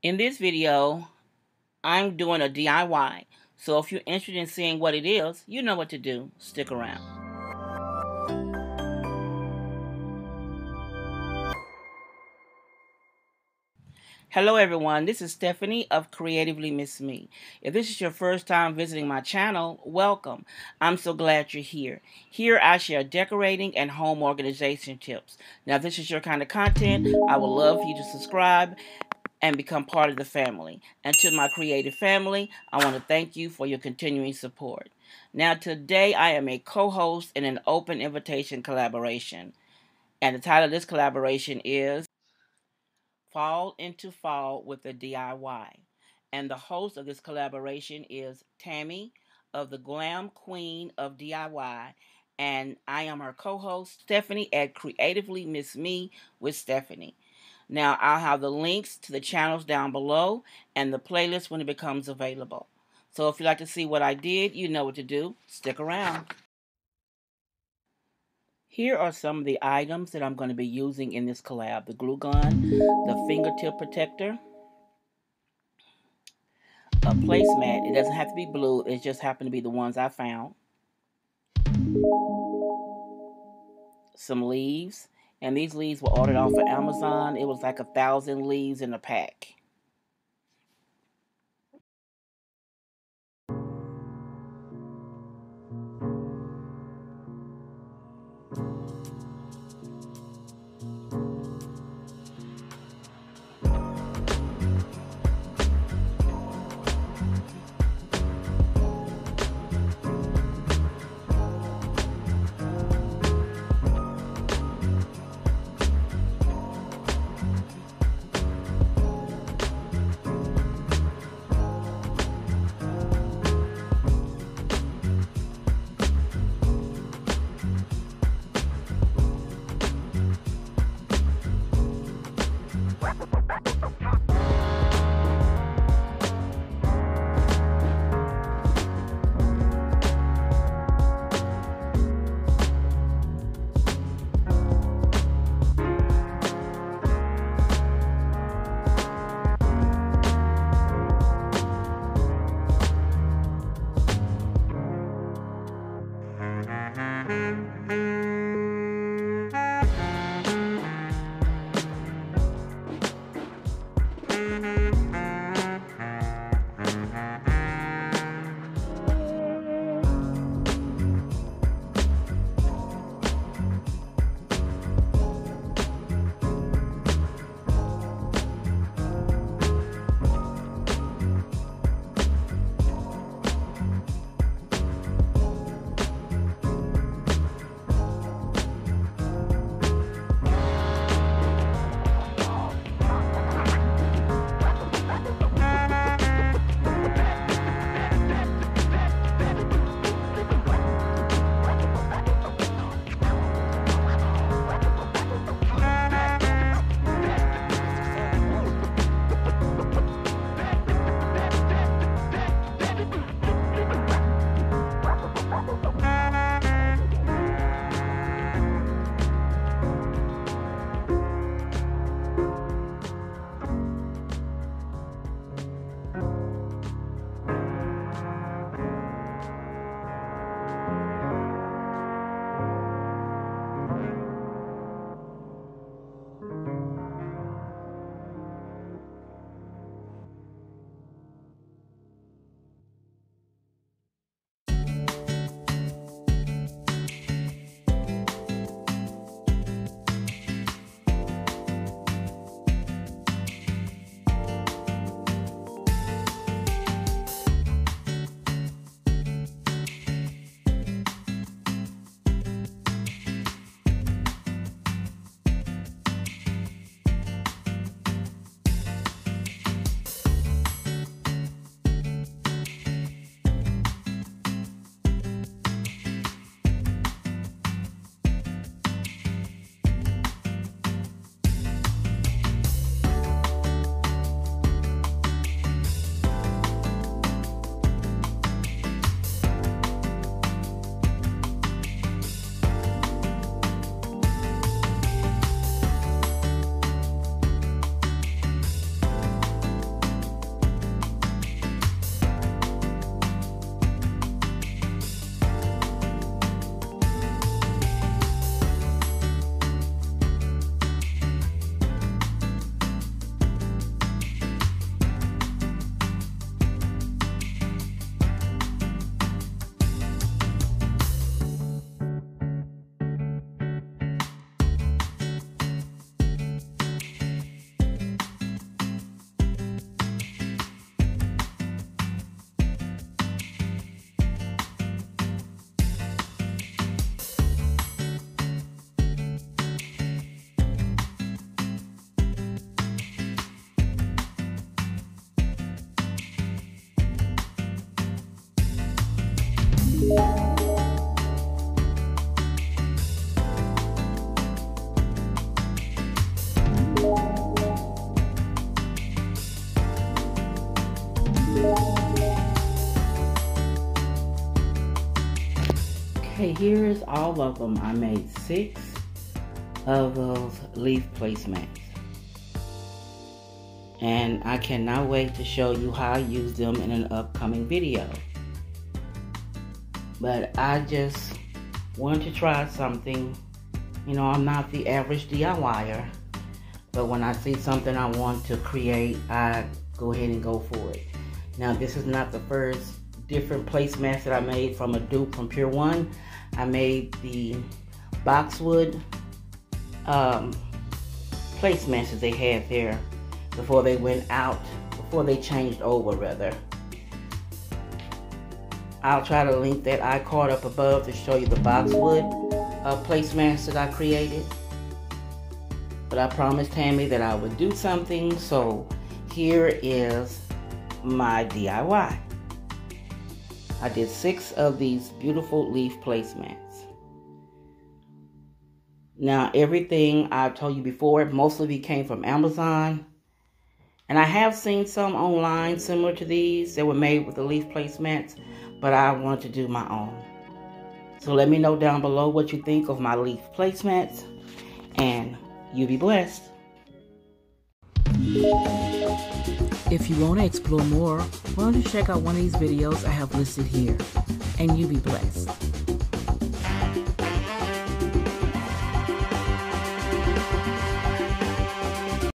In this video, I'm doing a DIY. So if you're interested in seeing what it is, you know what to do. Stick around. Hello everyone, this is Stephanie of Creatively Miss Me. If this is your first time visiting my channel, welcome. I'm so glad you're here. Here I share decorating and home organization tips. Now if this is your kind of content, I would love for you to subscribe and become part of the family. And to my creative family, I want to thank you for your continuing support. Now, today I am a co host in an open invitation collaboration. And the title of this collaboration is Fall into Fall with a DIY. And the host of this collaboration is Tammy of the Glam Queen of DIY. And I am her co host, Stephanie, at Creatively Miss Me with Stephanie. Now, I'll have the links to the channels down below and the playlist when it becomes available. So if you'd like to see what I did, you know what to do. Stick around. Here are some of the items that I'm going to be using in this collab. The glue gun, the fingertip protector, a placemat. It doesn't have to be blue. It just happened to be the ones I found. Some leaves. And these leaves were ordered off of Amazon. It was like a thousand leaves in a pack. Okay, here is all of them. I made six of those leaf placemats. And I cannot wait to show you how I use them in an upcoming video. But I just wanted to try something. You know, I'm not the average DIYer. But when I see something I want to create, I go ahead and go for it. Now, this is not the first different placemats that I made from a dupe from Pier 1. I made the boxwood um, placemats that they had there before they went out, before they changed over rather. I'll try to link that I iCard up above to show you the boxwood uh, placemats that I created. But I promised Tammy that I would do something, so here is my DIY. I did six of these beautiful leaf placemats. Now, everything I've told you before, mostly came from Amazon. And I have seen some online similar to these that were made with the leaf placemats, but I wanted to do my own. So let me know down below what you think of my leaf placemats, and you be blessed. If you want to explore more, why don't you check out one of these videos I have listed here, and you be blessed.